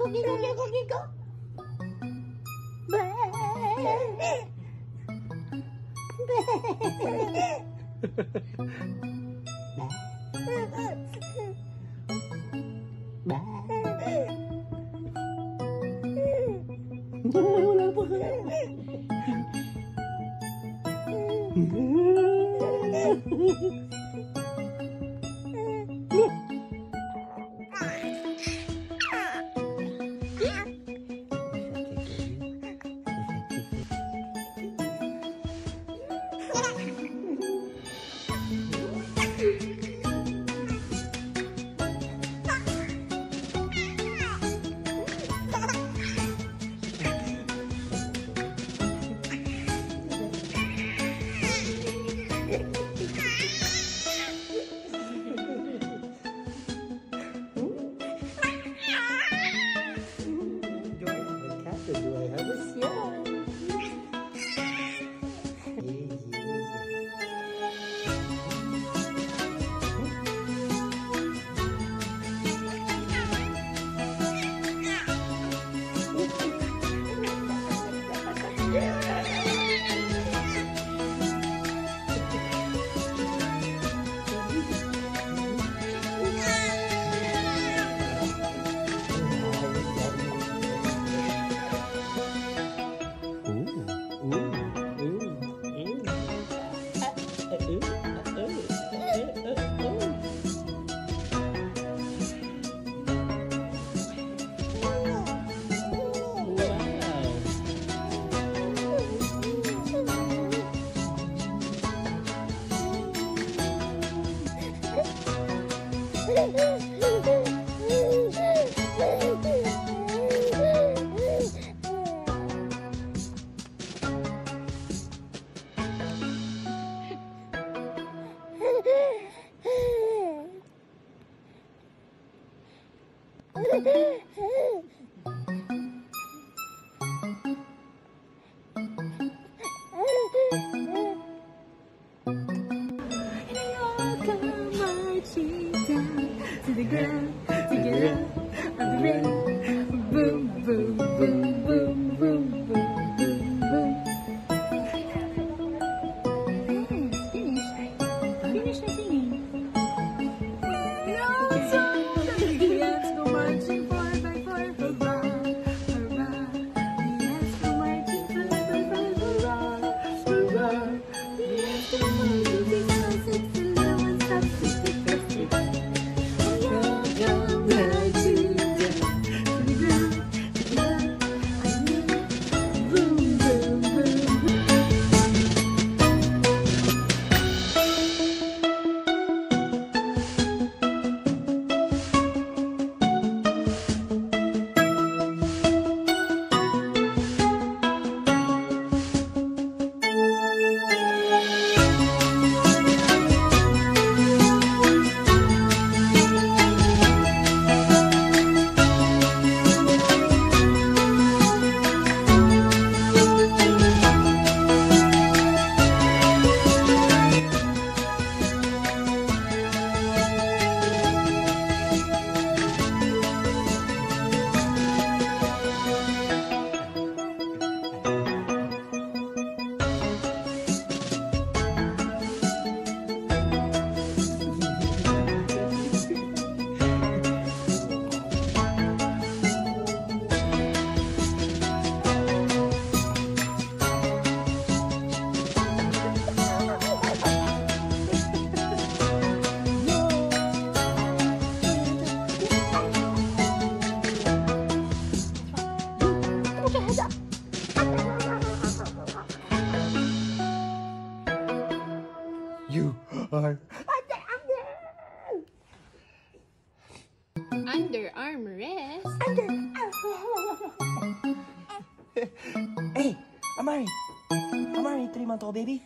コギコギコギコブーブーブーブー嗯嗯嗯嗯。to the ground, to get up, up the ring, boom, boom, boom. Hey, Amari. Amari, three-month-old baby.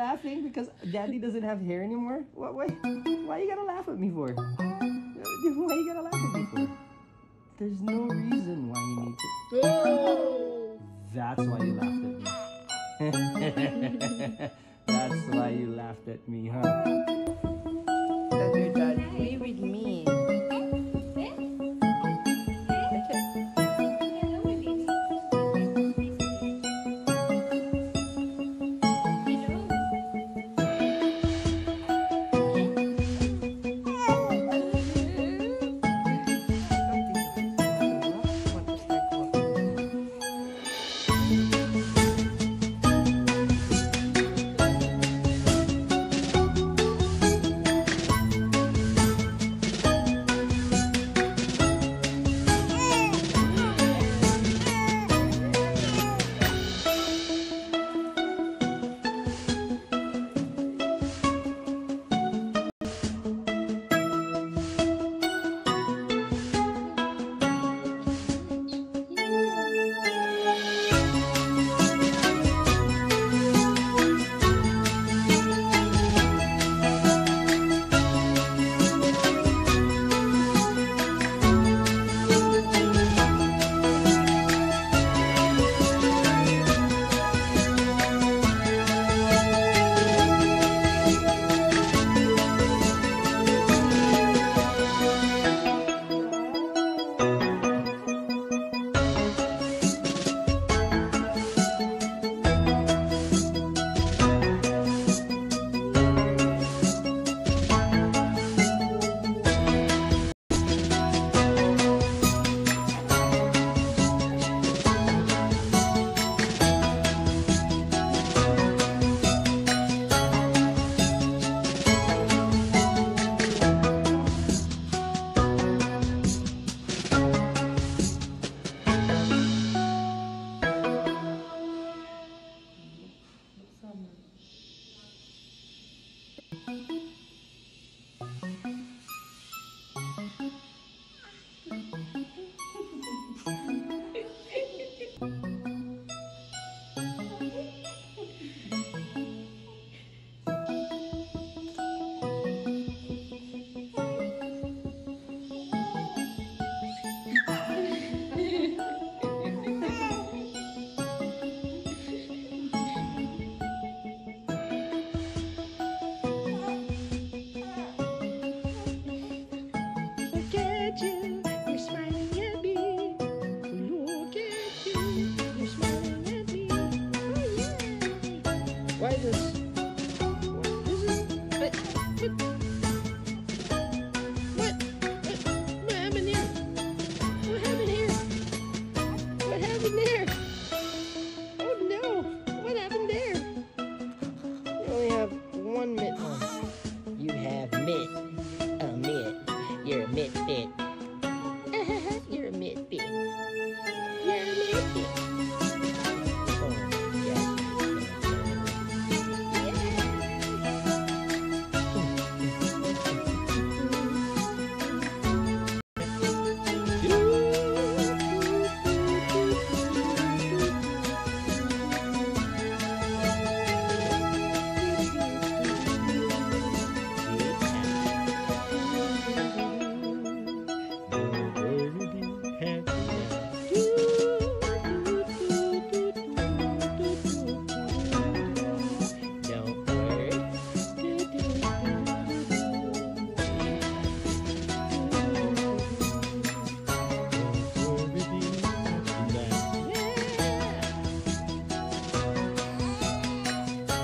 Laughing because Daddy doesn't have hair anymore? What? Why? Why you gotta laugh at me for? Why you gotta laugh at me for? There's no reason why you need to. Oh. That's why you laughed at me. That's why you laughed at me, huh?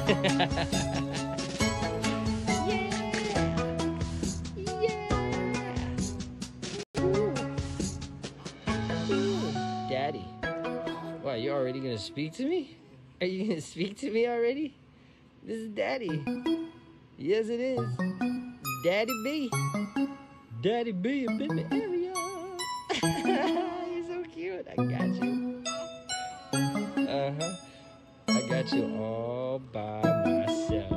Daddy, why you already gonna speak to me? Are you gonna speak to me already? This is Daddy. Yes, it is. Daddy B. Daddy B in the area. You're so cute. I got you. Uh huh. Baju apa Mas?